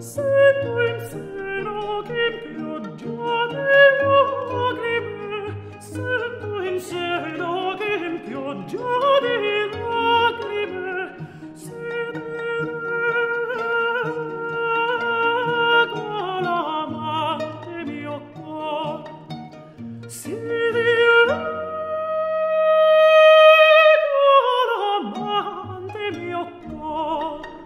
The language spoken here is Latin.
sento in seno che pioggia de lacrime sento in seno che pioggia de lacrime sedere con l'amante mio cor. Sedere con l'amante mio cor.